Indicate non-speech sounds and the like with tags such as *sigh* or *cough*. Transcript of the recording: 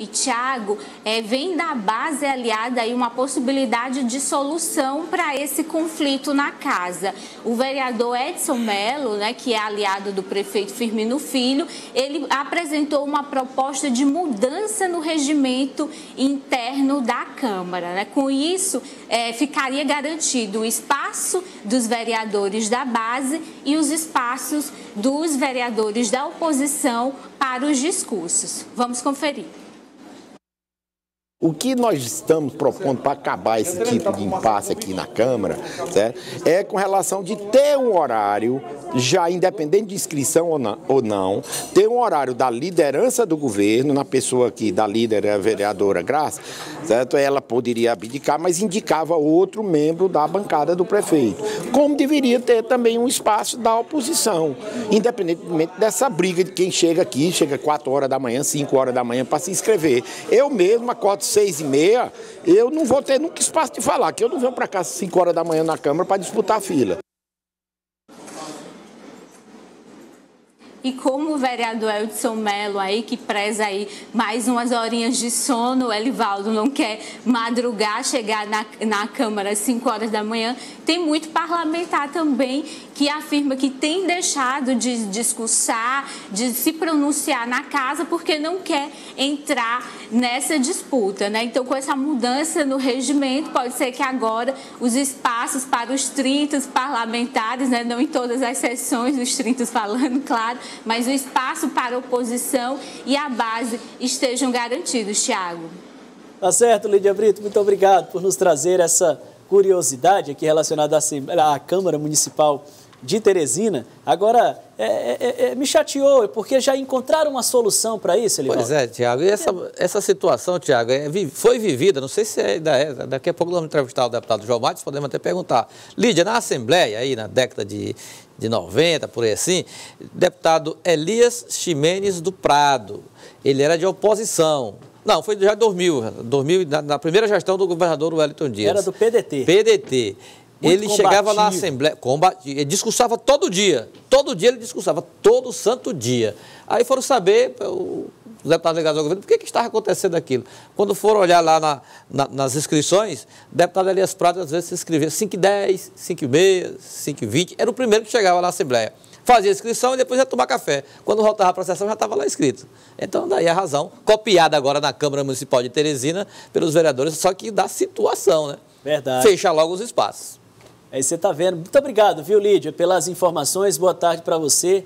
E, Tiago, é, vem da base aliada aí uma possibilidade de solução para esse conflito na casa. O vereador Edson Melo, né, que é aliado do prefeito Firmino Filho, ele apresentou uma proposta de mudança no regimento interno da Câmara. Né? Com isso, é, ficaria garantido o espaço dos vereadores da base e os espaços dos vereadores da oposição para os discursos. Vamos conferir. O que nós estamos propondo para acabar esse tipo de impasse aqui na Câmara certo? é com relação de ter um horário, já independente de inscrição ou não, ter um horário da liderança do governo, na pessoa aqui da líder, a vereadora Graça, certo? ela poderia abdicar, mas indicava outro membro da bancada do prefeito. Como deveria ter também um espaço da oposição, independentemente dessa briga de quem chega aqui, chega 4 horas da manhã, 5 horas da manhã para se inscrever. Eu mesmo acordo seis e meia, eu não vou ter nunca espaço de falar, que eu não venho para cá às 5 horas da manhã na Câmara para disputar a fila. E como o vereador Edson Mello aí, que preza aí mais umas horinhas de sono, o Elivaldo não quer madrugar, chegar na, na Câmara às 5 horas da manhã, tem muito parlamentar também que afirma que tem deixado de discursar, de se pronunciar na casa porque não quer entrar nessa disputa, né? Então, com essa mudança no regimento, pode ser que agora os espaços para os 30 parlamentares, né, não em todas as sessões dos 30 falando, *laughs* claro, mas o espaço para oposição e a base estejam garantidos, Tiago. Tá certo, Lídia Brito, muito obrigado por nos trazer essa curiosidade aqui relacionada à Câmara Municipal de Teresina. Agora, é, é, é, é me chateou, porque já encontraram uma solução para isso, Elivaldo? Pois é, Tiago. E essa, essa situação, Tiago, é, foi vivida, não sei se ainda é, daqui a pouco vamos entrevistar o deputado João Matos, podemos até perguntar. Lídia, na Assembleia, aí na década de, de 90, por aí assim, deputado Elias Ximenes do Prado, ele era de oposição, não, foi já 2000, 2000 na, na, primeira gestão do governador Wellington Dias. Era do PDT. PDT. Ele combativo. chegava na Assembleia, combatia, ele discursava todo dia. Todo dia ele discursava, todo santo dia. Aí foram saber, os deputados ligados ao governo, por que, que estava acontecendo aquilo. Quando foram olhar lá na, na, nas inscrições, o deputado Elias Prado às vezes se inscrevia 5 e 10, 5 e meia, 5 e 20, era o primeiro que chegava na Assembleia. Fazia a inscrição e depois ia tomar café. Quando voltava para a sessão já estava lá escrito. Então, daí a razão, copiada agora na Câmara Municipal de Teresina pelos vereadores, só que da situação, né? Verdade. Fecha logo os espaços. Aí você está vendo. Muito obrigado, viu, Lídia, pelas informações. Boa tarde para você.